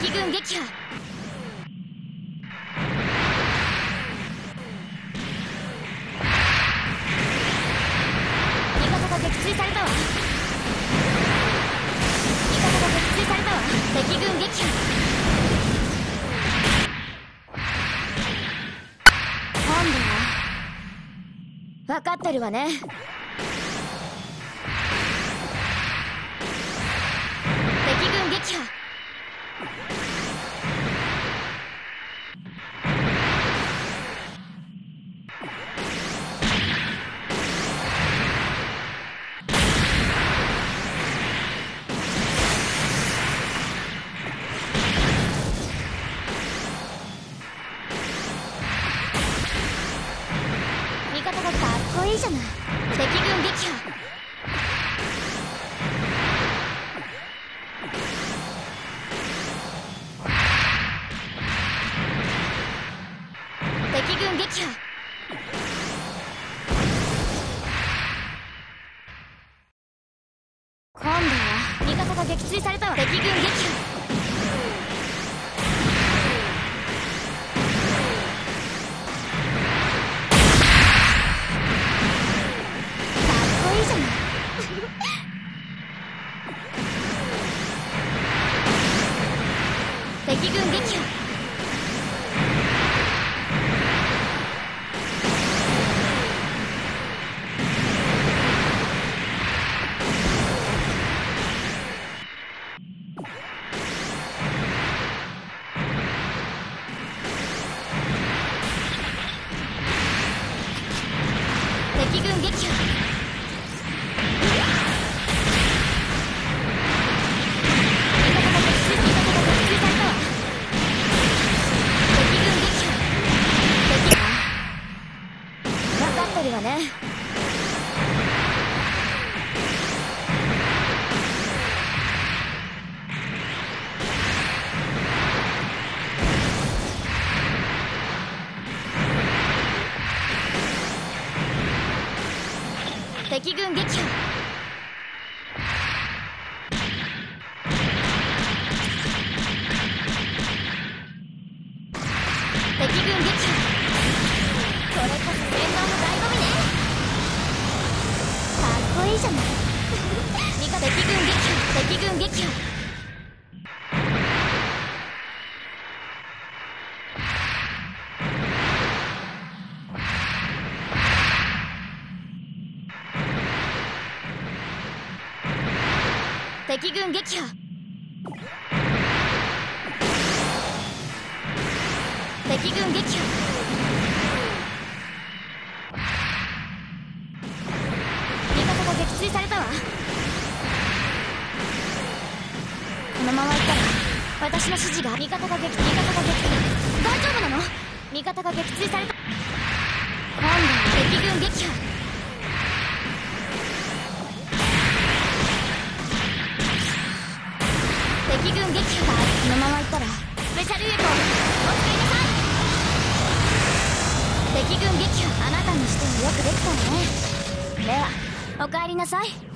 敵軍撃破。味方が撃墜されたわ。味方が撃墜されたわ。敵軍撃破。今度は？分かってるわね。いいじゃない。敵軍撃破。敵軍撃破。今度は味方が撃墜されたわ敵軍撃破。敵軍撃破。敵軍撃破。敵軍撃破。敵軍撃破。敵軍撃破。敵軍撃破味方が撃墜されたわ。このままいったら私の指示が味方が撃味方が撃墜大丈夫なの味方が撃墜された今度は敵軍撃破。敵軍撃破がこのままいったらスペシャルウェポンお使いなさい敵軍撃破あなたにしてはよくできたわね。ではお帰りなさい。